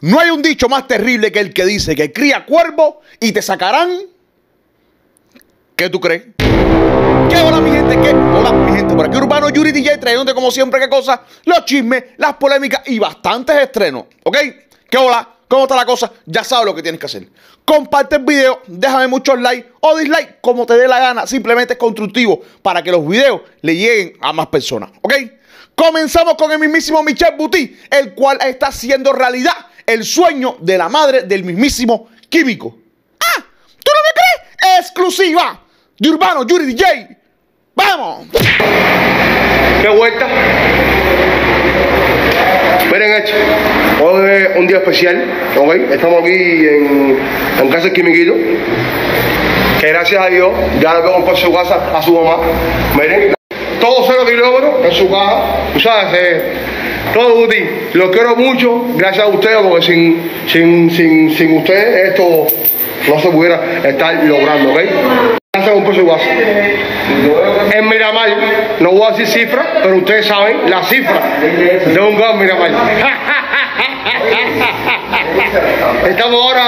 No hay un dicho más terrible que el que dice que cría cuervo y te sacarán. ¿Qué tú crees? ¿Qué hola mi gente? ¿Qué hola mi gente? Por aquí Urbano Yuri DJ trayéndote como siempre qué cosas, los chismes, las polémicas y bastantes estrenos. ¿Ok? ¿Qué hola? ¿Cómo está la cosa? Ya sabes lo que tienes que hacer. Comparte el video, déjame muchos likes o dislikes, como te dé la gana. Simplemente es constructivo para que los videos le lleguen a más personas. ¿Ok? Comenzamos con el mismísimo Michel Buti, el cual está haciendo realidad el sueño de la madre del mismísimo químico. ¡Ah! ¿Tú no me crees? Exclusiva de Urbano Yuri DJ. ¡Vamos! ¿Qué vuelta? Miren hecho, hoy es un día especial, ¿ok? Estamos aquí en, en casa Quimiquito, que gracias a Dios ya le veo por su casa a su mamá. Miren, todo cero kilómetros en su casa, tú sabes, eh, todo útil. Los quiero mucho, gracias a ustedes, porque sin, sin, sin, sin ustedes esto no se pudiera estar logrando, ¿ok? Gracias por su casa. En Miramar, no voy a decir cifras, pero ustedes saben la cifra de un gas Miramar. Estamos ahora,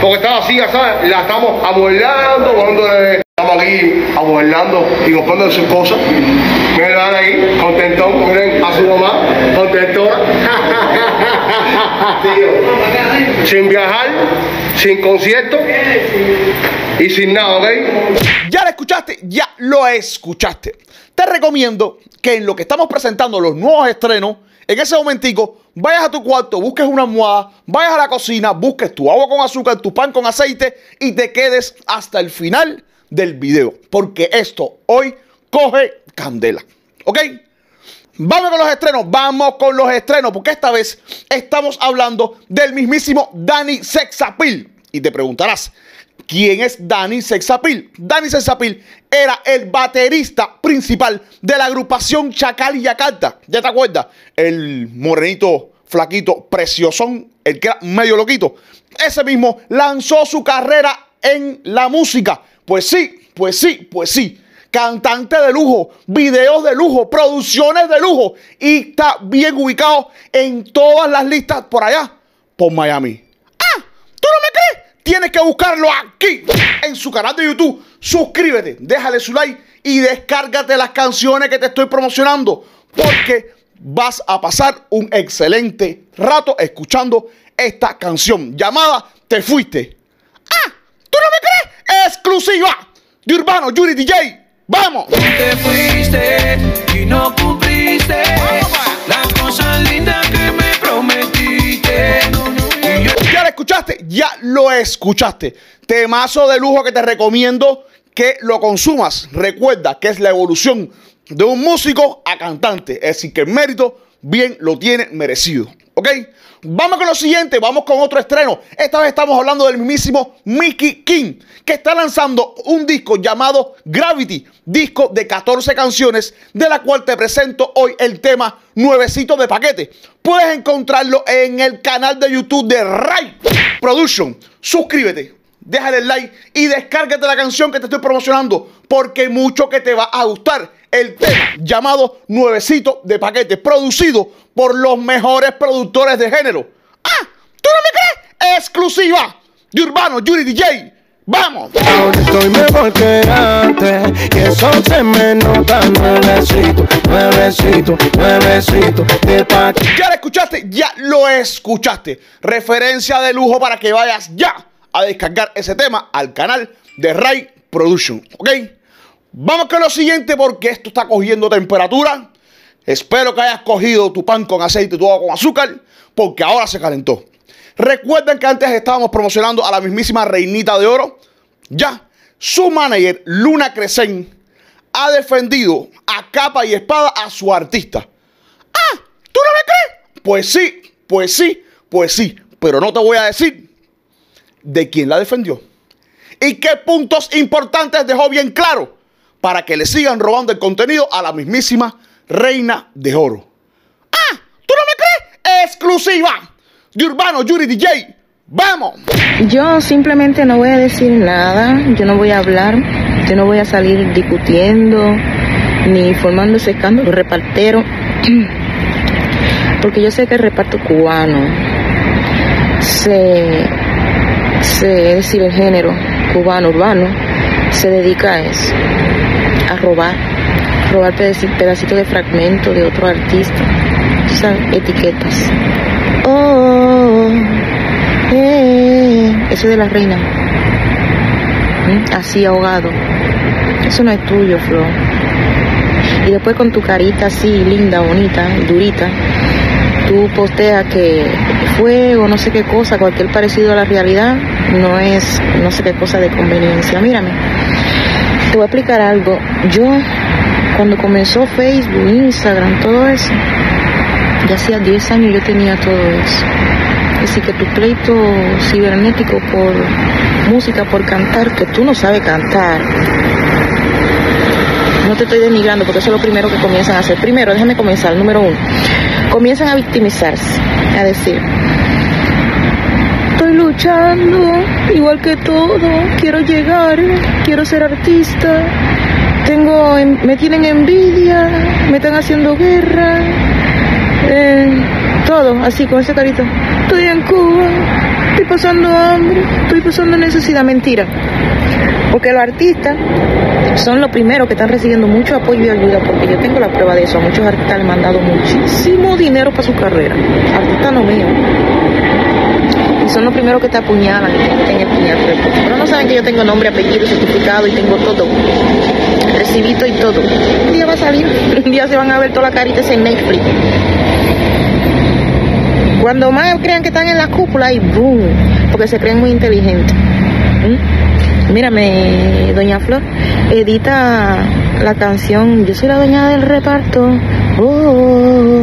porque estaba así, ¿sabes? La estamos amueblando, poniéndole- estamos aquí amueblando y comprando sus cosas. Miren ahí, contentón, miren a su mamá, contentona. sin viajar, sin concierto y sin nada, ¿ok? Ya lo escuchaste, ya lo escuchaste. Te recomiendo que en lo que estamos presentando los nuevos estrenos, en ese momentico, vayas a tu cuarto, busques una almohada, vayas a la cocina, busques tu agua con azúcar, tu pan con aceite y te quedes hasta el final del video. Porque esto hoy coge candela. ¿Ok? Vamos con los estrenos, vamos con los estrenos, porque esta vez estamos hablando del mismísimo Danny Sexapil. Y te preguntarás, ¿quién es Danny Sexapil? Danny Sexapil era el baterista principal de la agrupación Chacal y Yakarta. ¿Ya te acuerdas? El morenito, flaquito, preciosón, el que era medio loquito. Ese mismo lanzó su carrera en la música. Pues sí, pues sí, pues sí cantante de lujo, videos de lujo, producciones de lujo y está bien ubicado en todas las listas por allá, por Miami. Ah, ¿tú no me crees? Tienes que buscarlo aquí, en su canal de YouTube. Suscríbete, déjale su like y descárgate las canciones que te estoy promocionando porque vas a pasar un excelente rato escuchando esta canción llamada Te Fuiste. Ah, ¿tú no me crees? Exclusiva de Urbano Yuri DJ. ¡Vamos! te fuiste y no cumpliste las cosas lindas que me prometiste. ¿Ya lo escuchaste? Ya lo escuchaste. Temazo de lujo que te recomiendo que lo consumas. Recuerda que es la evolución de un músico a cantante. Es decir, que el mérito bien lo tiene merecido. ¿Ok? Vamos con lo siguiente, vamos con otro estreno. Esta vez estamos hablando del mismísimo Mickey King, que está lanzando un disco llamado Gravity, disco de 14 canciones, de la cual te presento hoy el tema Nuevecito de Paquete. Puedes encontrarlo en el canal de YouTube de Ray Production. Suscríbete, déjale el like y descárgate la canción que te estoy promocionando, porque mucho que te va a gustar el tema llamado Nuevecito de Paquete, producido por los mejores productores de género. ¡Ah! ¿Tú no me crees? Exclusiva de Urbano Yuri DJ. ¡Vamos! Mejor que antes, que eso se me nota nuevecito, nuevecito, nuevecito de Ya lo escuchaste, ya lo escuchaste. Referencia de lujo para que vayas ya a descargar ese tema al canal de Ray Production. ¿Ok? Vamos con lo siguiente porque esto está cogiendo temperatura. Espero que hayas cogido tu pan con aceite tu agua con azúcar porque ahora se calentó. Recuerden que antes estábamos promocionando a la mismísima Reinita de Oro. Ya, su manager Luna Crescent ha defendido a capa y espada a su artista. Ah, ¿tú no me crees? Pues sí, pues sí, pues sí. Pero no te voy a decir de quién la defendió. Y qué puntos importantes dejó bien claro para que le sigan robando el contenido a la mismísima Reina de Oro. Ah, ¿tú no me crees? Exclusiva de Urbano Yuri DJ. Vamos. Yo simplemente no voy a decir nada, yo no voy a hablar, yo no voy a salir discutiendo ni formando ese escándalo repartero, porque yo sé que el reparto cubano se, se, es decir, el género cubano urbano se dedica a eso, a robar, robar pedaci- pedacitos de fragmento de otro artista, etiquetas. Oh, eh, eso de la reina, ¿Mm? así ahogado, eso no es tuyo, Flo. Y después con tu carita así linda, bonita, durita, tú posteas que fuego, no sé qué cosa, cualquier parecido a la realidad, no es no sé qué cosa de conveniencia. Mírame, te voy a explicar algo. Yo, cuando comenzó Facebook, Instagram, todo eso, ya hacía 10 años yo tenía todo eso. Así que tu pleito cibernético por música, por cantar, que tú no sabes cantar, no te estoy denigrando porque eso es lo primero que comienzan a hacer. Primero, déjame comenzar, número uno. Comienzan a victimizarse, a decir, luchando igual que todo, quiero llegar, quiero ser artista, tengo, en- me tienen envidia, me están haciendo guerra, eh, todo, así con ese carito. Estoy en Cuba, estoy pasando hambre, estoy pasando necesidad, mentira. Porque los artistas son los primeros que están recibiendo mucho apoyo y ayuda, porque yo tengo la prueba de eso. Muchos artistas han dado muchísimo dinero para su carrera. Artistas no míos. Son los primeros que te apuñalan y te el. Pero no saben que yo tengo nombre, apellido, certificado y tengo todo. Recibito y todo. Un día va a salir. Un día se van a ver toda la caritas en Netflix. Cuando más crean que están en la cúpula y boom, porque se creen muy inteligentes. ¿Mm? Mírame, doña Flor, edita la canción Yo soy la dueña del reparto. Oh,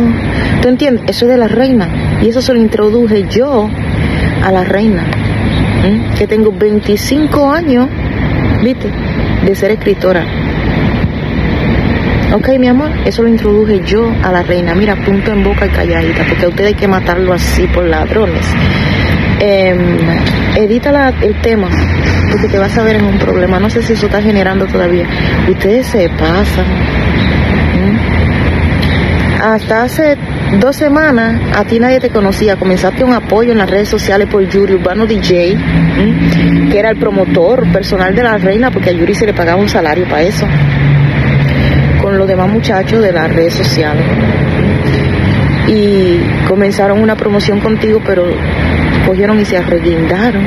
¿Tú entiendes? Eso es de la reina. Y eso se lo introduje yo a la reina. Que tengo 25 años, ¿viste? De ser escritora. Ok, mi amor, eso lo introduje yo a la reina. Mira, punto en boca y calladita, porque a usted hay que matarlo así por ladrones. Em, edita la- el tema, porque te vas a ver en un problema. No sé si eso está generando todavía. Ustedes se pasan. ¿Mm? Hasta hace dos semanas a ti nadie te conocía. Comenzaste un apoyo en las redes sociales por Yuri Urbano DJ, ¿m? que era el promotor personal de la reina, porque a Yuri se le pagaba un salario para eso con los demás muchachos de las redes sociales. Y comenzaron una promoción contigo, pero cogieron y se arreguindaron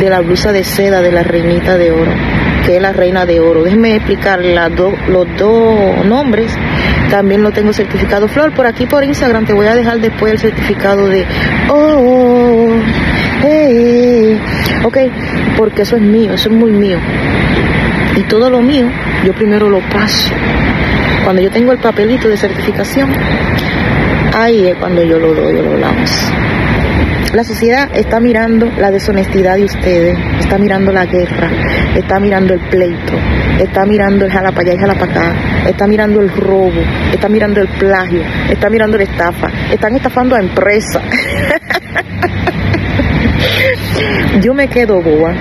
de la blusa de seda de la reinita de oro, que es la reina de oro. Déjeme explicar do- los dos nombres. También lo tengo certificado. Flor, por aquí por Instagram te voy a dejar después el certificado de... Oh, hey. Ok, porque eso es mío, eso es muy mío. Y todo lo mío, yo primero lo paso. Cuando yo tengo el papelito de certificación, ahí es cuando yo lo doy, yo lo lanzo. La sociedad está mirando la deshonestidad de ustedes, está mirando la guerra, está mirando el pleito, está mirando el jala para allá y jala para acá, está mirando el robo, está mirando el plagio, está mirando la estafa, están estafando a empresas. yo me quedo boba.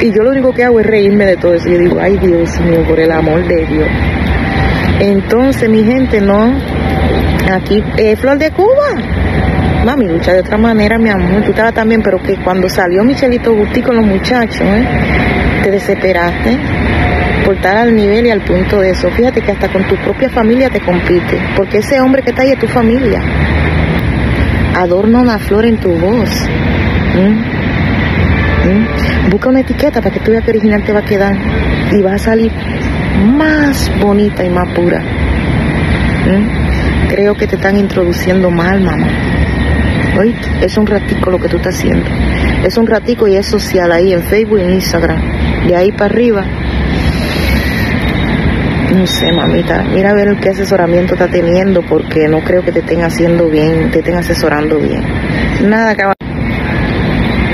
Y yo lo único que hago es reírme de todo eso. Yo digo, ay Dios mío, por el amor de Dios. Entonces, mi gente, no. Aquí, eh, Flor de Cuba. Mami, lucha de otra manera, mi amor. Tú estabas también, pero que cuando salió Michelito Gusti con los muchachos, ¿eh? te desesperaste por estar al nivel y al punto de eso. Fíjate que hasta con tu propia familia te compite. Porque ese hombre que está ahí es tu familia. Adorna una flor en tu voz. Busca una etiqueta para que tú veas que original te va a quedar y vas a salir más bonita y más pura. Creo que te están introduciendo mal, mamá. ¿Oíste? Es un ratico lo que tú estás haciendo. Es un ratico y es social ahí en Facebook y en Instagram. De ahí para arriba. No sé, mamita. Mira a ver qué asesoramiento está teniendo porque no creo que te estén haciendo bien, te estén asesorando bien. Nada, caballero.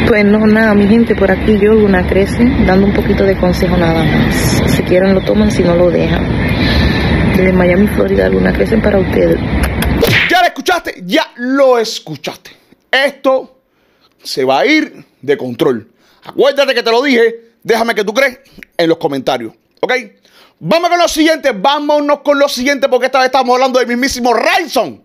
Pues no, nada, mi gente, por aquí yo, Luna Crece, dando un poquito de consejo nada más. Si quieren lo toman, si no lo dejan. Desde Miami, Florida, Luna Crece para ustedes. Ya lo escuchaste. Esto se va a ir de control. Acuérdate que te lo dije. Déjame que tú crees en los comentarios. ¿Ok? Vamos con lo siguiente. Vámonos con lo siguiente porque esta vez estamos hablando del mismísimo Ryson.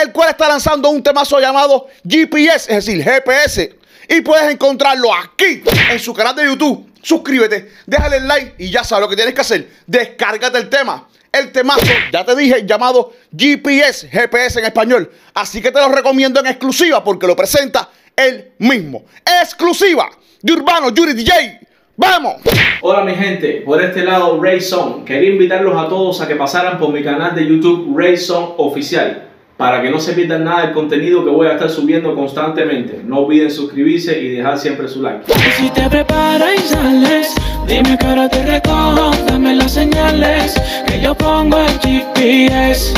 el cual está lanzando un temazo llamado GPS, es decir, GPS. Y puedes encontrarlo aquí, en su canal de YouTube. Suscríbete, déjale el like y ya sabes lo que tienes que hacer. Descárgate el tema. El temazo, ya te dije, llamado GPS, GPS en español. Así que te lo recomiendo en exclusiva porque lo presenta él mismo. Exclusiva de Urbano Yuri DJ. ¡Vamos! Hola mi gente, por este lado Rayson. Quería invitarlos a todos a que pasaran por mi canal de YouTube Rayson Oficial para que no se pierdan nada del contenido que voy a estar subiendo constantemente. No olviden suscribirse y dejar siempre su like. Si te preparas y sales, dime que ahora te recojo, dame las señales que yo pongo el GPS.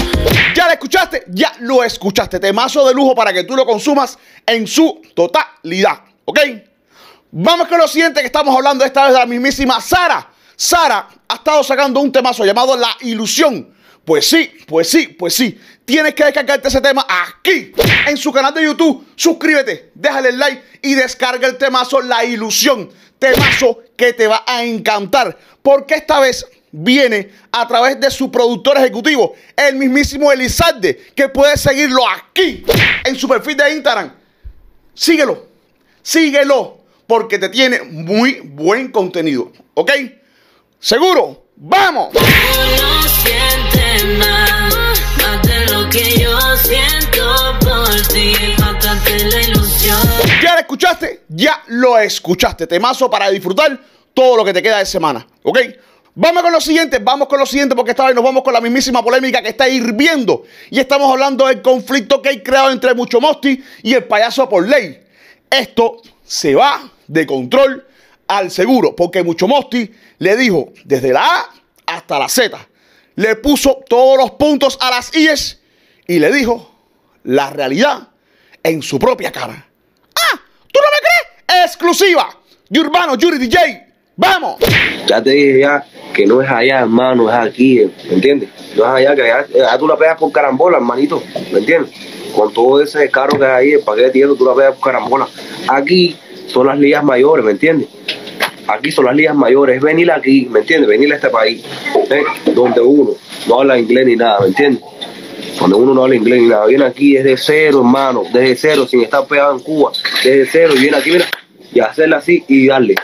¿Ya lo escuchaste? Ya lo escuchaste. Temazo de lujo para que tú lo consumas en su totalidad. ¿Ok? Vamos con lo siguiente que estamos hablando esta vez de la mismísima Sara. Sara ha estado sacando un temazo llamado La Ilusión. Pues sí, pues sí, pues sí. Tienes que descargarte ese tema aquí, en su canal de YouTube. Suscríbete, déjale el like y descarga el temazo La Ilusión. Temazo que te va a encantar. Porque esta vez viene a través de su productor ejecutivo, el mismísimo Elizalde, que puedes seguirlo aquí, en su perfil de Instagram. Síguelo, síguelo, porque te tiene muy buen contenido. ¿Ok? ¿Seguro? ¡Vamos! Que yo siento por ti. Mátate la ilusión. ¿Ya lo escuchaste? Ya lo escuchaste. Temazo para disfrutar todo lo que te queda de semana. ¿Ok? Vamos con lo siguiente, vamos con lo siguiente porque esta vez nos vamos con la mismísima polémica que está hirviendo. Y estamos hablando del conflicto que hay creado entre Mucho Mosti y el payaso por ley. Esto se va de control al seguro porque Mucho Mosti le dijo desde la A hasta la Z. Le puso todos los puntos a las IES y le dijo la realidad en su propia cara. ¡Ah! ¿Tú no me crees? Exclusiva de Urbano Yuri DJ. ¡Vamos! Ya te dije ya que no es allá, hermano, es aquí, ¿me entiendes? No es allá, que allá, allá tú la pegas por carambola, hermanito, ¿me entiendes? Con todo ese carro que hay ahí, el paquete de hielo, tú la pegas por carambola. Aquí son las ligas mayores, ¿me entiendes? Aquí son las ligas mayores, es venir aquí, ¿me entiendes? Venir a este país, ¿eh? donde uno no habla inglés ni nada, ¿me entiendes? Donde uno no habla inglés ni nada, viene aquí desde cero, hermano, desde cero, sin estar pegado en Cuba, desde cero, y viene aquí, mira, y hacerla así y darle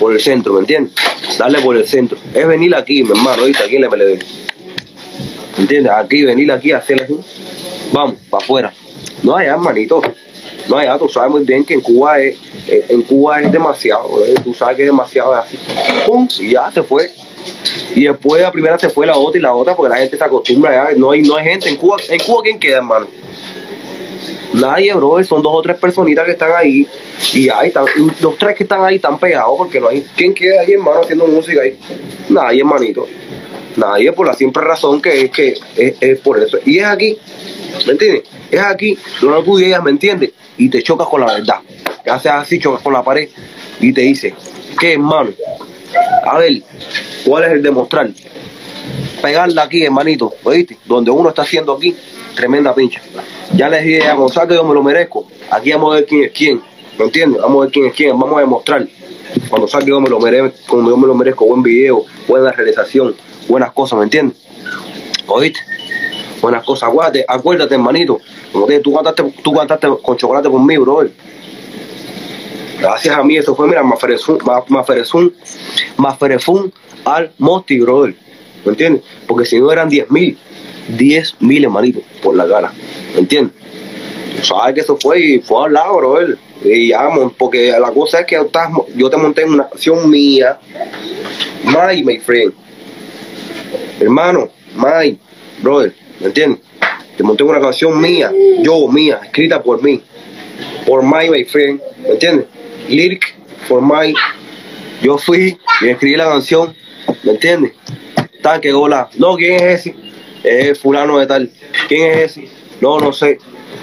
por el centro, ¿me entiendes? Darle por el centro. Es venir aquí, mi hermano, ¿viste? Aquí en la MLB. ¿Me entiendes? Aquí, venir aquí hacerla así. Vamos, para afuera. No allá, hermanito. No allá, tú sabes muy bien que en Cuba es, eh, en Cuba es demasiado, ¿eh? tú sabes que es demasiado así. ¡Pum! Y ya se fue. Y después la primera se fue la otra y la otra porque la gente se acostumbra ya. No hay, no hay gente en Cuba. En Cuba, ¿quién queda, hermano? Nadie, bro, son dos o tres personitas que están ahí y ahí están, los tres que están ahí están pegados porque no hay. ¿Quién queda ahí, hermano, haciendo música ahí? Nadie, hermanito. Nadie, por la simple razón que es que es, es por eso. Y es aquí, ¿me entiendes? Es aquí, donde tú llegas, ¿me entiendes? Y te chocas con la verdad. Haces así, chocas con la pared y te dice, ¿qué, hermano? A ver, ¿cuál es el demostrar? Pegarla aquí, hermanito, ¿oíste? Donde uno está haciendo aquí, tremenda pincha. Ya les dije a Gonzalo que yo me lo merezco. Aquí vamos a ver quién es quién. ¿Me entiendes? Vamos a ver quién es quién. Vamos a demostrar. Cuando salga yo me lo merezco, cuando yo me lo merezco, buen video, buena realización, buenas cosas, ¿me entiendes? ¿Oíste? Buenas cosas. Acuérdate, acuérdate, hermanito. Como te, tú cantaste, tú cantaste con chocolate conmigo, bro. Gracias a mí, eso fue, mira, Maferezun, Maferezun, Maferefun al Mosti, brother. ¿Me entiendes? Porque si no eran 10 mil, 10 mil, hermanito, por la cara. ¿Me entiendes? Sabes que eso fue y fue al lado, brother. Y ya, mon- porque la cosa es que yo, te monté en una acción mía. My, my friend. Hermano, my, brother, ¿me entiendes? Te monté una canción mía, yo, mía, escrita por mí. Por my, my friend, ¿me entiendes? Lyric for my. Yo fui y escribí la canción, ¿me entiendes? Tal que hola. No, ¿quién es ese? Es fulano de tal. ¿Quién es ese? No, no sé.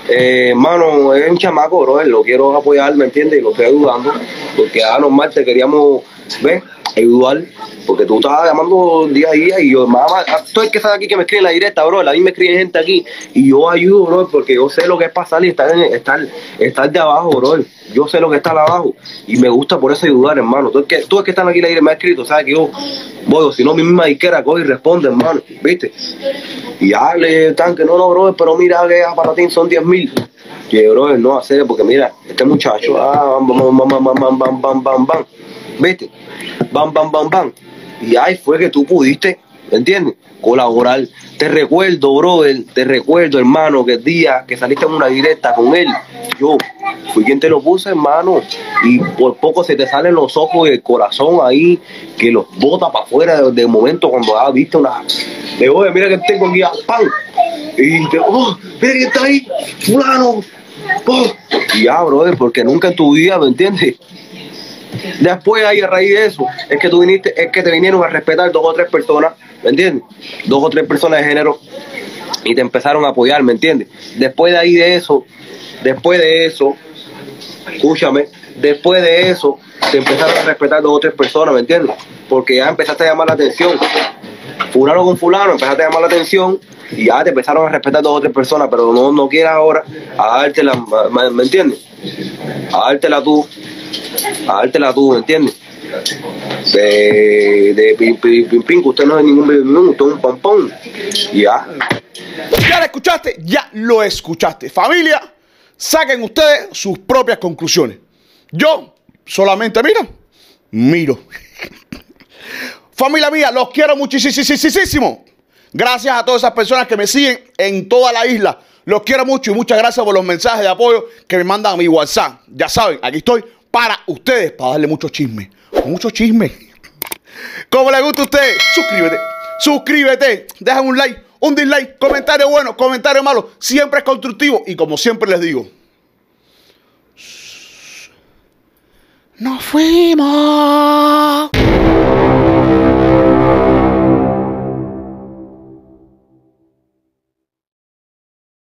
Eh, hermano, es un chamaco, bro. Lo quiero apoyar, ¿me entiendes? Y lo estoy ayudando. Porque a normal te queríamos, ¿ves? Ayudar, porque tú estabas llamando día a día y yo, mamá, todo el que está aquí que me escribe en la directa, bro, a mí me escribe gente aquí y yo ayudo, bro, porque yo sé lo que es pasar y estar, en, estar, estar de abajo, bro. Yo sé lo que está abajo y me gusta por eso ayudar, hermano. Tú el que, el que están aquí en la directa me ha escrito, sabes que yo voy, si no, mi misma disquera coge y responde, hermano, ¿viste? Y ya le tanque, no, no, bro, pero mira que para ti son 10 mil. Yo, bro, no, hacer porque mira, este muchacho, ah, bam, bam, bam, bam, bam, bam, ¿viste? Bam, bam, bam, bam. Y ahí fue que tú pudiste, ¿entiendes? Colaborar. Te recuerdo, brother, te recuerdo, hermano, que el día que saliste en una directa con él, yo fui quien te lo puse, hermano. Y por poco se te salen los ojos y el corazón ahí, que los bota para afuera de, de momento cuando has visto una. De oye, mira que tengo aquí, ah, ¡pam! Y te, oh, mira que está ahí, fulano. Oh. Y ya, brother, porque nunca en tu vida, ¿me entiendes? Después ahí a raíz de eso, es que tú viniste, es que te vinieron a respetar dos o tres personas, ¿me entiendes? Dos o tres personas de género y te empezaron a apoyar, ¿me entiendes? Después de ahí de eso, después de eso, escúchame, después de eso, te empezaron a respetar dos o tres personas, ¿me entiendes? Porque ya empezaste a llamar la atención. Fulano con fulano, empezaste a llamar la atención y ya te empezaron a respetar dos o tres personas, pero no, no quieras ahora a dártela, ¿me, entiendes? A dártela tú, a dártela tú, ¿me entiendes? De, de pim, pim, pim, pim, usted no es ningún bebé, usted es un pompón. Ya. Ya lo escuchaste, ya lo escuchaste. Familia, saquen ustedes sus propias conclusiones. Yo solamente miro, miro. Familia mía, los quiero muchísimo. Gracias a todas esas personas que me siguen en toda la isla. Los quiero mucho y muchas gracias por los mensajes de apoyo que me mandan a mi WhatsApp. Ya saben, aquí estoy para ustedes, para darle mucho chisme. Mucho chisme. Como les gusta a ustedes, suscríbete. Suscríbete. Dejan un like, un dislike, comentario bueno, comentario malo. Siempre es constructivo. Y como siempre les digo. Nos fuimos.